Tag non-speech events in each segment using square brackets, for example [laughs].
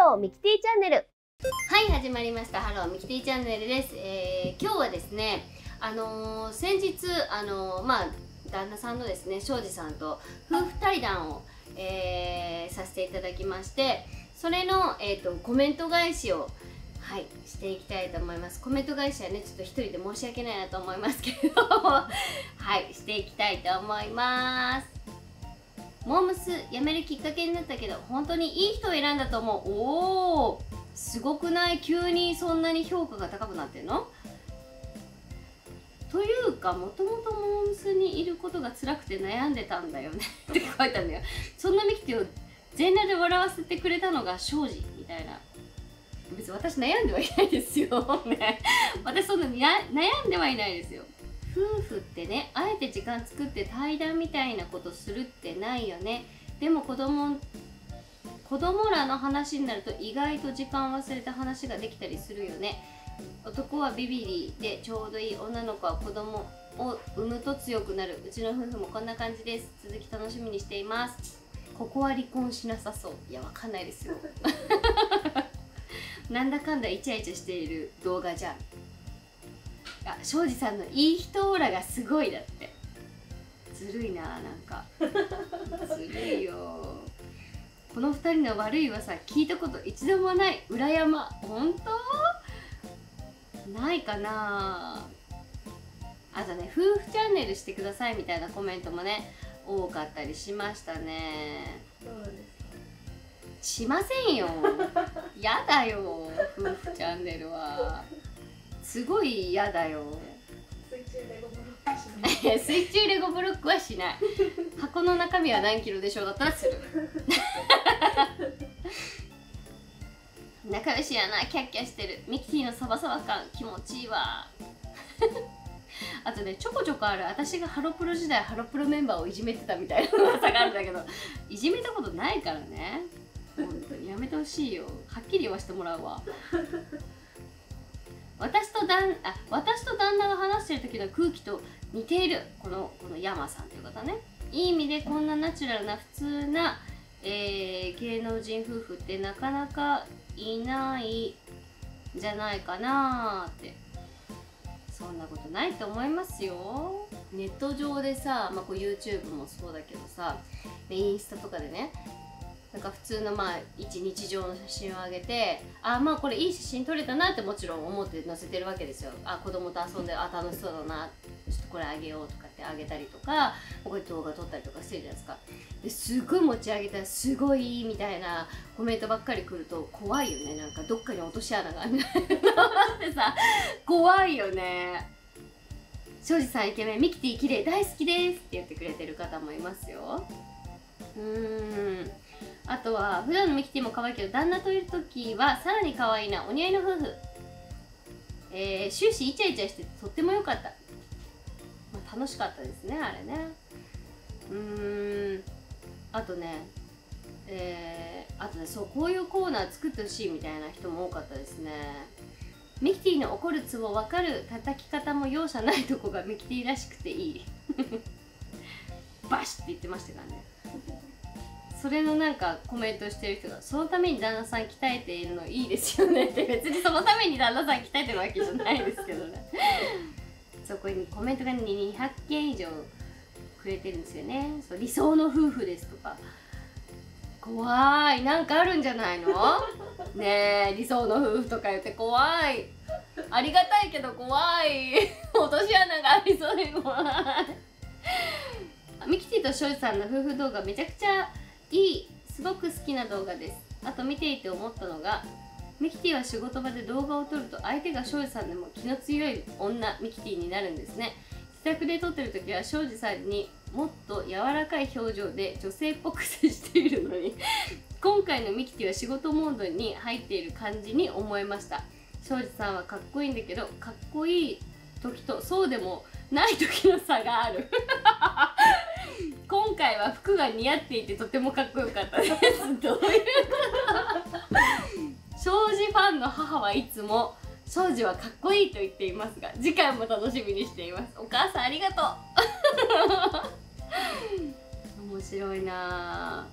ローミキティチャンネル。はい始まりました。ハローミキティチャンネルです、えー、今日はですねあのー、先日あのー、まあ旦那さんのですね庄司さんと夫婦対談を、えー、させていただきましてそれの、えーと、コメント返しをはいしていきたいと思います。コメント返しはねちょっと一人で申し訳ないなと思いますけどはいしていきたいと思います。モームス辞めるきっかけになったけど本当にいい人を選んだと思う。おおすごくない？急にそんなに評価が高くなってんの？というかもともとモームスにいることが辛くて悩んでたんだよね。[laughs] って書いたんだよ。そんなミキティを全裸で笑わせてくれたのが庄司みたいな。別に私悩んではいないですよ。[laughs] ね。私そんなに悩んではいないですよ。夫婦ってねあえて時間作って対談みたいなことするってないよね。でも子供子供らの話になると意外と時間忘れた話ができたりするよね。男はビビリでちょうどいい女の子は子供を産むと強くなる。うちの夫婦もこんな感じです。続き楽しみにしています。ここは離婚しなさそう。いやわかんないですよ。[laughs] なんだかんだイチャイチャしている動画じゃん。あ庄司さんのいい人オーラがすごいだって。ずるいななんか。[laughs] ずるいよ。この2人の悪い噂聞いたこと一度もない裏山。本当？ないかな。あとね夫婦チャンネルしてくださいみたいなコメントもね多かったりしましたね。しませんよ。やだよ夫婦チャンネルはすごい嫌だよ。水中レゴブロックしない。[laughs] 水中レゴブロックはしない。箱の中身は何キロでしょうだったらする。仲良しやなキャッキャしてる。ミキティのサバサバ感気持ちいいわ。[laughs] あとねちょこちょこある。私がハロプロ時代ハロプロメンバーをいじめてたみたいな噂があるんだけどいじめたことないからね。本当に。やめてほしいよ。はっきり言わせてもらうわ私と旦あ私と旦那が話してる時の空気と似ている。このこの山さんという方ね。いい意味でこんなナチュラルな普通な、えー、芸能人夫婦ってなかなかいないじゃないかなって。そんなことないと思いますよ。ネット上でさ、まあ、こう YouTube もそうだけどさインスタとかでねなんか普通のまあ一日常の写真を上げてあまあこれいい写真撮れたなってもちろん思って載せてるわけですよ。あ子供と遊んであ楽しそうだなちょっとこれあげようとかってあげたりとかこういう動画撮ったりとかしてるじゃないですか。ですごい持ち上げたらすごいみたいなコメントばっかり来ると怖いよね。なんかどっかに落とし穴があるってさ。[laughs] 怖いよね。庄司さんイケメンミキティ綺麗大好きですって言ってくれてる方もいますよ。うーん。あとは普段のミキティも可愛いけど旦那といる時はさらに可愛いなお似合いの夫婦。えー、終始イチャイチャしてとっても良かった、まあ、楽しかったですねあれね。うーん。あとねえー、あとねそうこういうコーナー作ってほしいみたいな人も多かったですね。ミキティの怒るツボ分かる叩き方も容赦ないとこがミキティらしくていい。[laughs] バシッて言ってましたからね。それのなんかコメントしてる人がそのために旦那さん鍛えているのいいですよね。って別にそのために旦那さん鍛えてるわけじゃないですけどね。[laughs] そこにコメントが200件以上くれてるんですよね。そう理想の夫婦ですとか。怖い。なんかあるんじゃないの？ねえ理想の夫婦とか言って怖い。ありがたいけど怖い。落とし穴がありそうで怖い。ミキティとショイさんの夫婦動画めちゃくちゃいいすごく好きな動画です。あと見ていて思ったのがミキティは仕事場で動画を撮ると相手が庄司さんでも気の強い女ミキティになるんですね。自宅で撮ってる時は庄司さんにもっと柔らかい表情で女性っぽく接しているのに今回のミキティは仕事モードに入っている感じに思えました。庄司さんはかっこいいんだけどかっこいい時とそうでもない時の差がある。今回は服が似合っていてとてもかっこよかったです。どういうこと？[laughs] 庄司ファンの母はいつも庄司はかっこいいと言っていますが次回も楽しみにしています。お母さんありがとう。面白いな。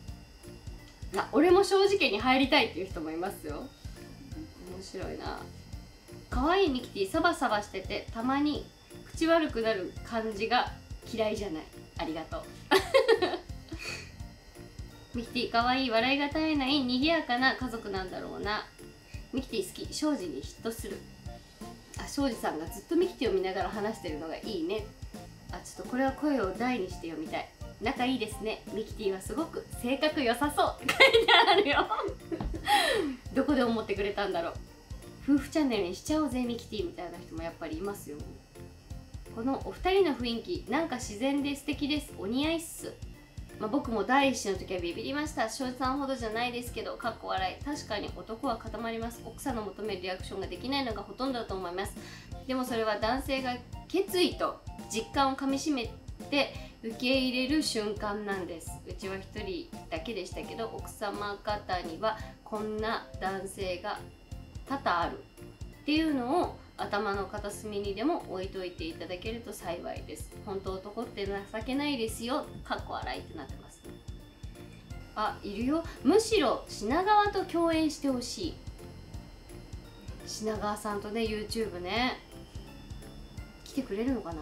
あ俺も正直に入りたいっていう人もいますよ。面白いな。可愛いミキティサバサバしててたまに口悪くなる感じが嫌いじゃない。ありがとう。[laughs] ミキティ可愛い。笑いが絶えない。賑やかな家族なんだろうな。ミキティ好き。庄司に嫉妬する。あ庄司さんがずっとミキティを見ながら話してるのがいいね。あちょっとこれは声を大にして読みたい。仲いいですね。ミキティはすごく性格良さそう。っ [laughs] て書いてあるよ。[laughs] どこで思ってくれたんだろう。夫婦チャンネルにしちゃおうぜミキティみたいな人もやっぱりいますよ。このお二人の雰囲気なんか自然で素敵です。お似合いっす。まあ、僕も第一子の時はビビりました。翔さんほどじゃないですけどかっこ笑い。確かに男は固まります。奥さんの求めるリアクションができないのがほとんどだと思います。でもそれは男性が決意と実感をかみしめて受け入れる瞬間なんです。うちは1人だけでしたけど奥様方にはこんな男性が多々ある。っていうのを頭の片隅にでも置いといていただけると幸いです。本当男って情けないですよ。かっこ笑いってなってます。ねあいるよ。むしろ品川と共演してほしい。品川さんとね YouTube ね。来てくれるのかな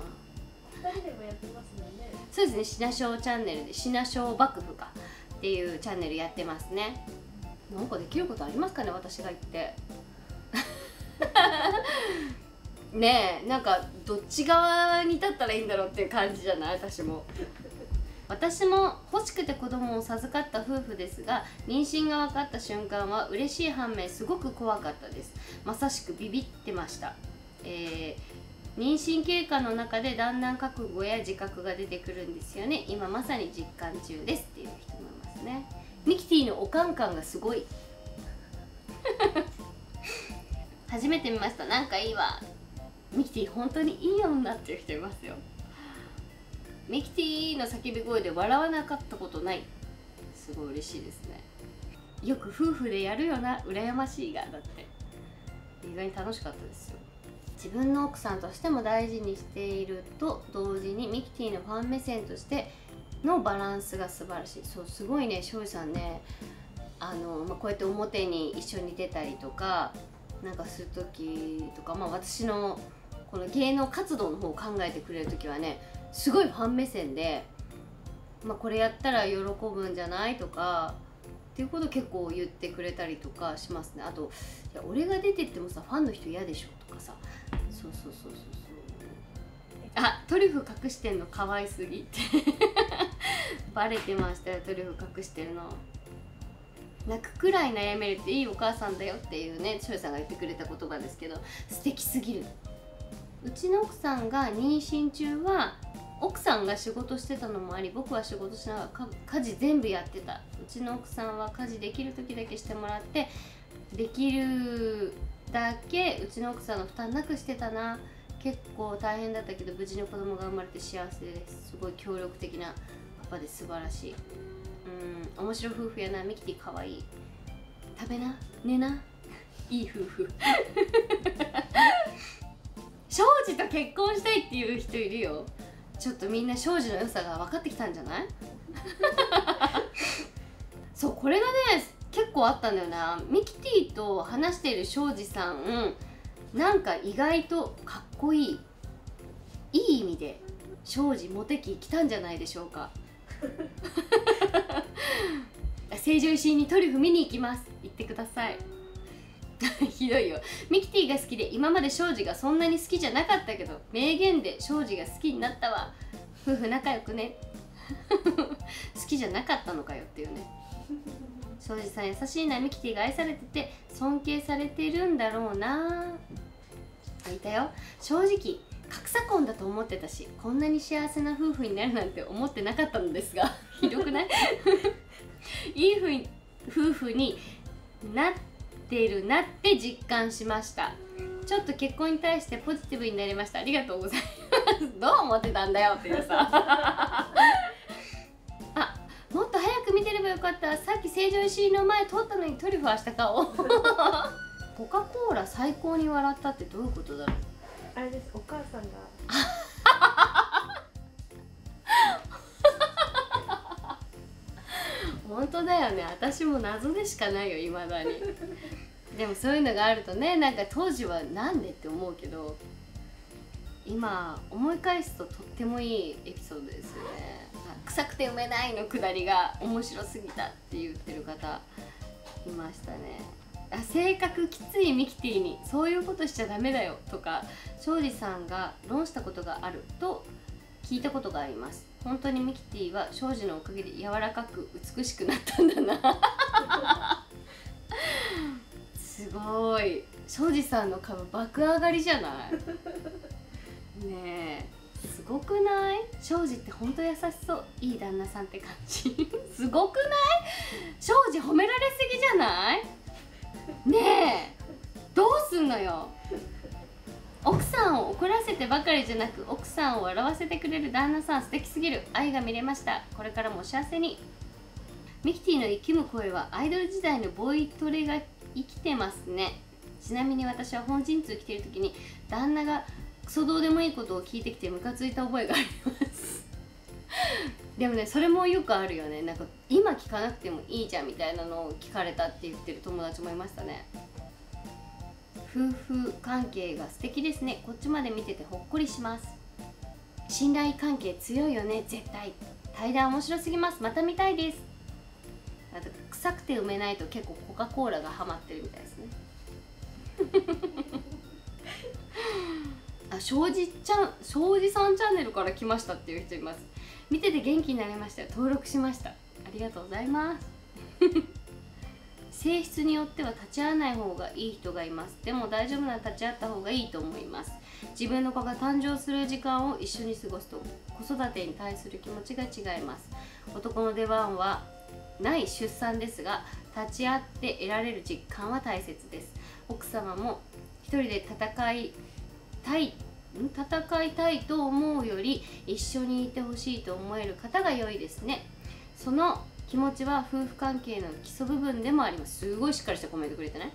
？2人でもやってますもんねそうですね。品賞チャンネルで品賞幕府かっていうチャンネルやってますね。なんかできることありますかね私が言って [laughs] ねえなんかどっち側に立ったらいいんだろうっていう感じじゃない？私も。私も欲しくて子供を授かった夫婦ですが妊娠が分かった瞬間は嬉しい反面すごく怖かったです。まさしくビビってました、えー、妊娠経過の中でだんだん覚悟や自覚が出てくるんですよね。今まさに実感中ですっていう人もいますね。ミキティのおかん感がすごい。初めて見ました。なんかいいわ。ミキティ本当にいい女っていう人いますよ。ミキティの叫び声で笑わなかったことない。すごい嬉しいですね。よく夫婦でやるよな。羨ましいがだって。意外に楽しかったですよ。自分の奥さんとしても大事にしていると同時にミキティのファン目線としてのバランスが素晴らしい。そうすごいね庄司さんね。あの、まあ、こうやって表に一緒に出たりとかなんかする時とか、まあ、私のこの芸能活動の方を考えてくれる時はねすごいファン目線で、まあ、これやったら喜ぶんじゃないとかっていうこと結構言ってくれたりとかしますね。あと「いや俺が出てってもさファンの人嫌でしょ」とかさ。そうそうそうそうそう。あトリュフ隠してんの可愛すぎって。[laughs] バレてましたよトリュフ隠してるの。泣くくらい悩めるっていいお母さんだよっていうね翔さんが言ってくれた言葉ですけど素敵すぎるうちの奥さんが妊娠中は奥さんが仕事してたのもあり僕は仕事しながら家事全部やってた。うちの奥さんは家事できる時だけしてもらってできるだけうちの奥さんの負担なくしてたな。結構大変だったけど無事に子供が生まれて幸せです。すごい協力的なパパで素晴らしい。面白夫婦やなミキティかわいい。食べな寝な。いい夫婦。庄司と結婚したいっていう人いるよ。ちょっとみんな庄司の良さが分かってきたんじゃない？そうこれがね結構あったんだよな。ミキティと話している庄司さんなんか意外とかっこいい。いい意味で庄司モテ期来たんじゃないでしょうか。[laughs] 成城石井にトリュフ見に行きます。行ってください。[laughs] ひどいよ。ミキティが好きで今まで庄司がそんなに好きじゃなかったけど名言で庄司が好きになったわ。夫婦仲良くね。[laughs] 好きじゃなかったのかよっていうね。庄司さん優しいな。ミキティが愛されてて尊敬されてるんだろうな。あいたよ。正直格差婚だと思ってたしこんなに幸せな夫婦になるなんて思ってなかったのですが [laughs] ひどくない？[laughs] いい夫婦になっているなって実感しました。ちょっと結婚に対してポジティブになりました。ありがとうございます。[laughs] どう思ってたんだよっていうさ。あもっと早く見てればよかった。さっき成城石井の前通ったのにトリュフはした顔コカ・コーラ最高に笑ったってどういうことだろうあれですお母さんが。[laughs] 本当だよね。私も謎でしかないよいまだに。でもそういうのがあるとねなんか当時はなんでって思うけど今思い返すととってもいいエピソードですよね。臭くて埋めないのくだりが面白すぎたって言ってる方いましたね。あ性格きついミキティにそういうことしちゃダメだよとか庄司さんが論したことがあると聞いたことがあります。本当にミキティは庄司のおかげで柔らかく美しくなったんだな。すごい。庄司さんの株爆上がりじゃない？ねえ。すごくない？庄司ってほんと優しそう。いい旦那さんって感じ。すごくない？庄司褒められすぎじゃない？ねえどうすんのよ。奥さんを怒らせてばかりじゃなく奥さんを笑わせてくれる旦那さん素敵すぎる。愛が見れました。これからもお幸せに。ミキティの生きむ声はアイドル時代のボイトレが生きてますね。ちなみに私は本陣痛来てる時に旦那がクソどうでもいいことを聞いてきてムカついた覚えがあります。[laughs] でもねそれもよくあるよね。なんか今聞かなくてもいいじゃんみたいなのを聞かれたって言ってる友達もいましたね。夫婦関係が素敵ですね。こっちまで見ててほっこりします。信頼関係強いよね。絶対。対談面白すぎます。また見たいです。あと臭くて埋めないと結構コカ・コーラがハマってるみたいですね。[laughs] あ庄司ちゃん庄司さんチャンネルから来ましたっていう人います見てて元気になりましたよ。登録しました。ありがとうございます。[laughs] 性質によっては立ち会わない方がいい人がいます。でも大丈夫なら立ち会った方がいいと思います。自分の子が誕生する時間を一緒に過ごすと子育てに対する気持ちが違います。男の出番はない出産ですが立ち会って得られる実感は大切です。奥様も一人で戦いたい戦いたいと思うより一緒にいてほしいと思える方が良いですね。その気持ちは夫婦関係の基礎部分でもあります。すごいしっかりしたコメントくれてね。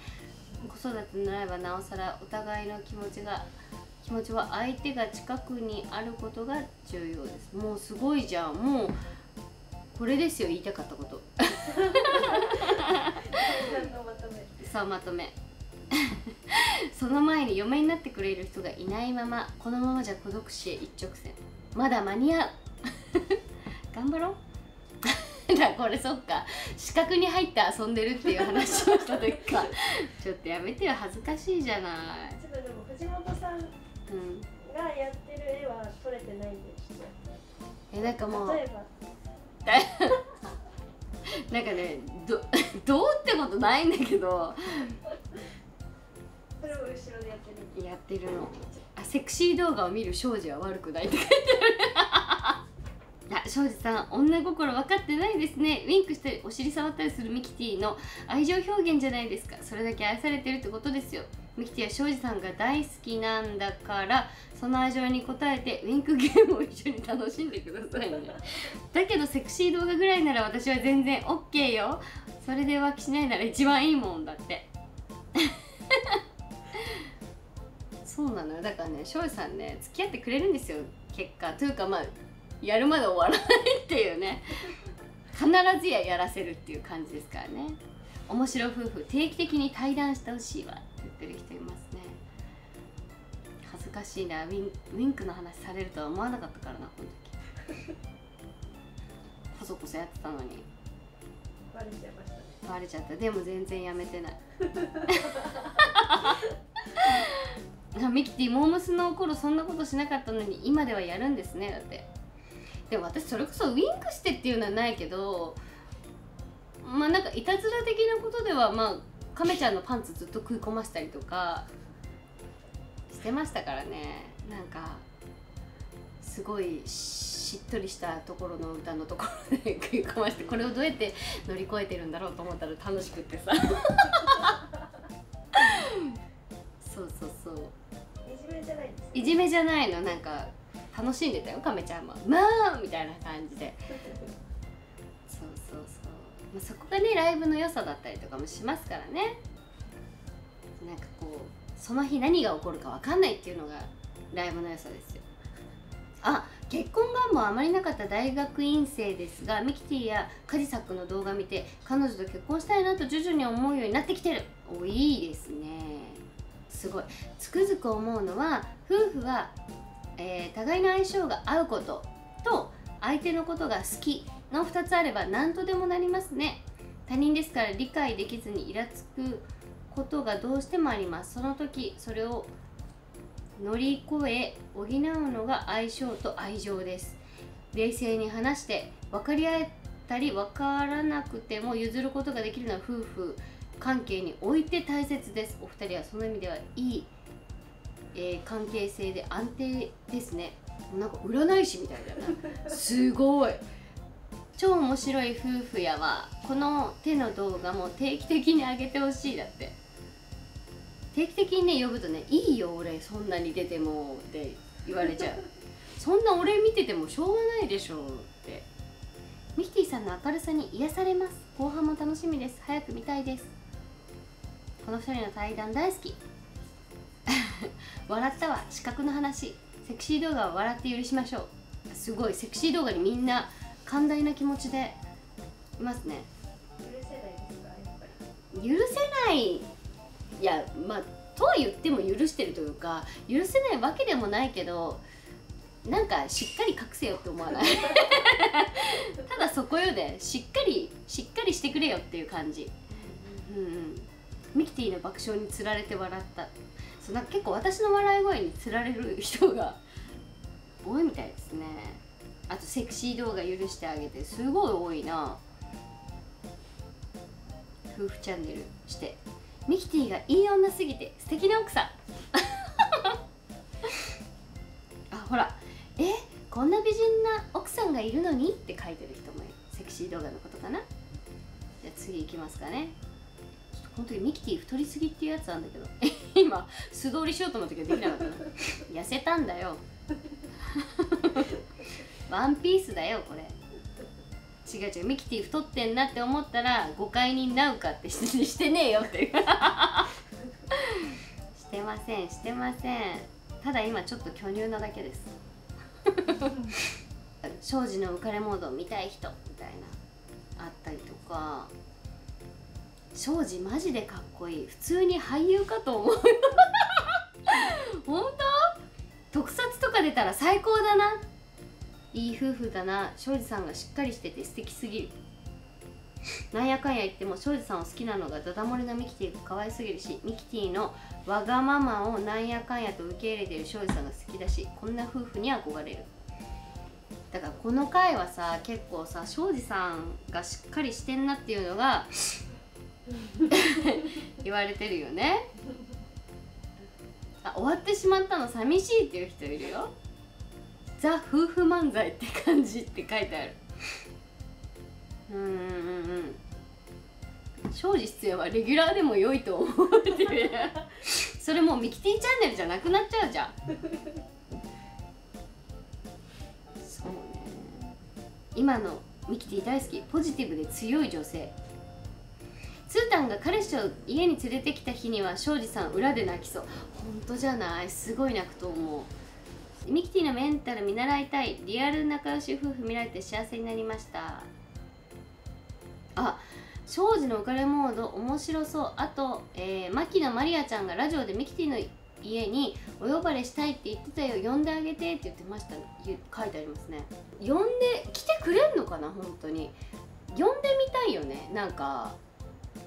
子育てになればなおさらお互いの気持ちが気持ちは相手が近くにあることが重要です。もうすごいじゃん。もうこれですよ言いたかったこと。[laughs] さあまとめ [laughs] その前に嫁になってくれる人がいないままこのままじゃ孤独死へ一直線。まだ間に合う。[laughs] 頑張ろう。[laughs] だこれそっか。資格に入って遊んでるっていう話をした時か。ちょっとやめてよ。恥ずかしいじゃない。ちょっとでも藤本さんうんがやってる絵は撮れてないんでちょっえなんかもう。と例えば。なんかねどどうってことないんだけどそれを後ろでやってるやってるの。あセクシー動画を見る庄司は悪くないって書 [laughs] いてあるあ庄司さん女心分かってないですね。ウィンクしたりお尻触ったりするミキティの愛情表現じゃないですか。それだけ愛されてるってことですよ。ミキティは庄司さんが大好きなんだからその愛情に応えてウィンクゲームを一緒に楽しんでくださいね。[laughs] だけどセクシー動画ぐらいなら私は全然 OK よ。それで浮気しないなら一番いいもんだってそうなのよ。だからね庄司さんね付き合ってくれるんですよ結果。というかまあやるまで終わらないっていうね。[laughs] 必ずややらせるっていう感じですからね。面白夫婦定期的に対談してほしいわって言ってる人いますね。恥ずかしいな。ウィンウィンクの話されるとは思わなかったからなこの時。こそこそやってたのに。バレちゃいましたね。バレちゃった。でも全然やめてない。あ [laughs] ミキティモームスの頃そんなことしなかったのに今ではやるんですねだって。でも私それこそウィンクしてっていうのはないけどまあなんかいたずら的なことではまあ亀ちゃんのパンツずっと食い込ませたりとかしてましたからね。なんかすごいしっとりしたところの歌のところで [laughs] 食い込ませてこれをどうやって乗り越えてるんだろうと思ったら楽しくってさ。[laughs] そうそうそう。じゃないんですいじめじゃないの。なんか楽しんでたよ亀ちゃんも「まあ!」みたいな感じで。そうそうそう、まあ、そこがねライブの良さだったりとかもしますからね。なんかこうその日何が起こるか分かんないっていうのがライブの良さですよ。あ結婚願望あまりなかった大学院生ですがミキティやカジサックの動画見て彼女と結婚したいなと徐々に思うようになってきてる。おいいですね。すごい。つくづく思うのは夫婦は、えー互いの相性が合うことと相手のことが好きの2つあれば何とでもなりますね。他人ですから理解できずにイラつくことがどうしてもあります。その時それを乗り越え補うのが相性と愛情です。冷静に話して分かり合えたり分からなくても譲ることができるのは夫婦。関係において大切です。お二人はその意味ではいい、えー関係性で安定ですね。なんか占い師みたいだな [laughs] すごい。超面白い夫婦やわ。この手の動画も定期的に上げてほしいだって。定期的にね呼ぶとね「いいよ俺そんなに出ても」って言われちゃう。[laughs] そんな俺見ててもしょうがないでしょって。ミキティさんの明るさに癒されます。後半も楽しみです。早く見たいですこの2人の対談大好き。[laughs] 笑ったわ。資格の話。セクシー動画は笑って許しましょう。すごい。セクシー動画にみんな寛大な気持ちでいますね。許せないですかやっぱり。許せない。いやまあとは言っても許してるというか許せないわけでもないけどなんかしっかり隠せよって思わない？[laughs] ただそこよでしっかりしっかりしてくれよっていう感じ。うんうん。ミキティの爆笑につられて笑った。そうなんか結構私の笑い声につられる人が [laughs] 多いみたいですね。あとセクシー動画許してあげてすごい多いな。夫婦チャンネルして。ミキティがいい女すぎて素敵な奥さん。[laughs] あほら。えこんな美人な奥さんがいるのに？って書いてる人もいる。セクシー動画のことかな？じゃあ次いきますかね。の時ミキティ太りすぎっていうやつなんだけど。[laughs] 今素通りしようと思ったけどできなかったな。[laughs] 痩せたんだよ。[laughs] ワンピースだよこれ。違う違うミキティ太ってんなって思ったら誤解になうかってししてねえよって。してませんしてません。ただ今ちょっと巨乳なだけです。庄司の浮かれモードを見たい人みたいなあったりとか庄司マジでかっこいい。普通に俳優かと思う。本当？特撮とか出たら最高だな。いい夫婦だな。庄司さんがしっかりしてて素敵すぎる。なんやかんや言っても庄司さんを好きなのがダダ漏れのミキティが可愛すぎるしミキティのわがままをなんやかんやと受け入れてる庄司さんが好きだしこんな夫婦に憧れる。だからこの回はさ結構さ庄司さんがしっかりしてんなっていうのが [laughs] 言われてるよね。あ終わってしまったの寂しいっていう人いるよ。ザ夫婦漫才って感じって書いてある。うんうんうん庄司出演はレギュラーでも良いと思うっていう。それもうミキティチャンネルじゃなくなっちゃうじゃん。そうね。今のミキティ大好きポジティブで強い女性。ツータンが彼氏を家に連れてきた日には庄司さん裏で泣きそう。本当じゃない。すごい泣くと思う。ミキティのメンタル見習いたい。リアル仲良し夫婦見られて幸せになりました。あ庄司の浮かれモード面白そう。あと、えー、牧野マリアちゃんがラジオでミキティの家にお呼ばれしたいって言ってたよ。呼んであげてって言ってました。書いてありますね。呼んで来てくれんのかな本当に。呼んでみたいよね。なんか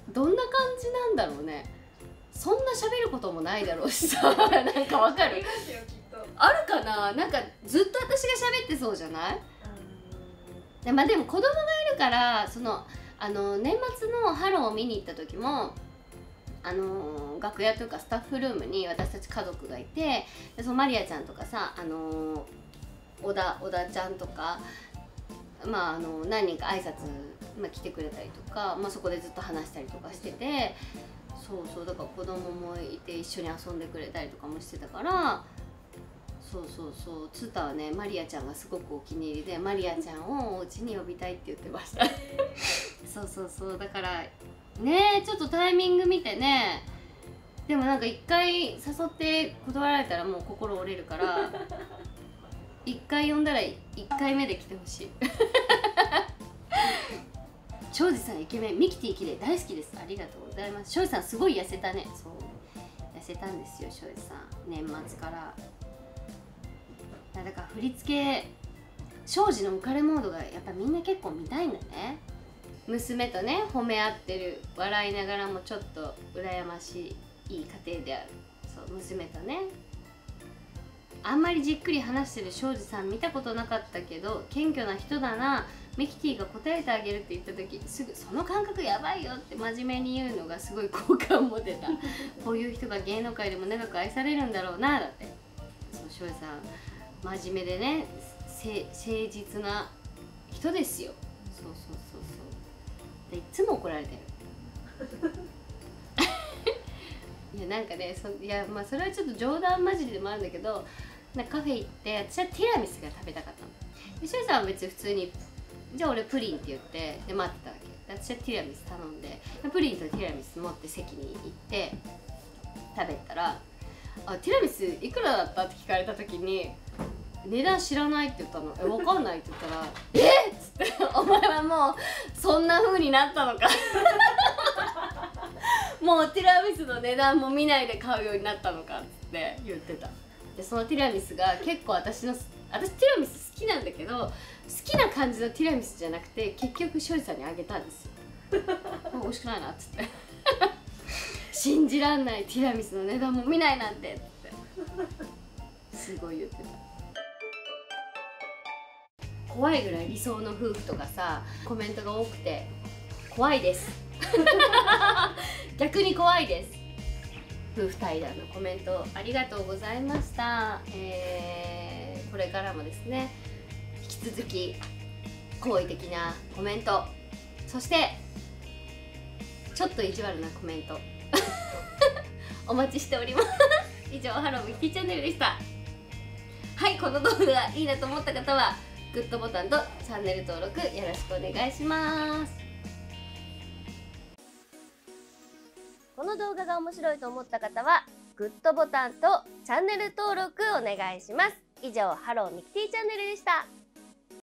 どんな感じなんだろうね。そんな喋ることもないだろうしさ。[laughs] なんかわかる？あるかな？なんかずっと私が喋ってそうじゃない？で,、まあ、でも子供がいるからそのあの年末のハローを見に行った時もあの楽屋というかスタッフルームに私たち家族がいてでそのマリアちゃんとかさあの小田小田ちゃんとかまああの何人か挨拶、まあ、来てくれたりとか、まあ、そこでずっと話したりとかしててそうそうだから子供もいて一緒に遊んでくれたりとかもしてたからそうそうそうツータはねマリアちゃんがすごくお気に入りでマリアちゃんをお家に呼びたいって言ってました。[laughs] そうそうそうだからねちょっとタイミング見てねでもなんか一回誘って断られたらもう心折れるから [laughs] 一回呼んだら一回目で来てほしい庄司さんイケメンミキティ綺麗大好きですありがとうございます。庄司さんすごい痩せたね。そう。痩せたんですよ庄司さん。年末から。だから振り付け庄司の浮かれモードがやっぱみんな結構見たいんだね。娘とね褒め合ってる。笑いながらもちょっと羨ましいいい家庭である。そう娘とね。あんまりじっくり話してる庄司さん見たことなかったけど謙虚な人だな。ミキティが答えてあげるって言った時すぐその感覚やばいよって真面目に言うのがすごい好感持てた。[laughs] こういう人が芸能界でも長く愛されるんだろうなだって。そう庄司さん。真面目でね誠実な人ですよ。そうそうそうそう。でいつも怒られてる。[laughs] いやなんかねそいやまあそれはちょっと冗談交じりでもあるんだけどなカフェ行って私はティラミスが食べたかったの。でしゅさんは別に普通にじゃあ俺プリンって言ってで待ってたわけ。私はティラミス頼んでプリンとティラミス持って席に行って食べたら「あティラミスいくらだった?」って聞かれた時に「値段知らない」って言ったの「え分かんない」って言ったら「え？っ!」っつって「お前はもうそんな風になったのか」[laughs] もうティラミスの値段も見ないで買うようになったのか。って言ってた。でそのティラミスが結構私の私ティラミス好きなんだけどきな感じのティラミスじゃなくて結局庄司さんにあげたんですよ。[laughs] 美味しくないなっつって。[laughs] 信じらんないティラミスの値段も見ないなんてって。すごい言ってた。怖いぐらい理想の夫婦とかさコメントが多くて怖いです。[laughs] 逆に怖いです。夫婦対談のコメントありがとうございました、えー、これからもですね引き続き好意的なコメント。そしてちょっと意地悪なコメント。[laughs] お待ちしております。以上ハローミキーチャンネルでした。はいこの動画がいいなと思った方はグッドボタンとチャンネル登録よろしくお願いします。この動画が面白いと思った方はグッドボタンとチャンネル登録お願いします。以上ハローミキティチャンネルでした。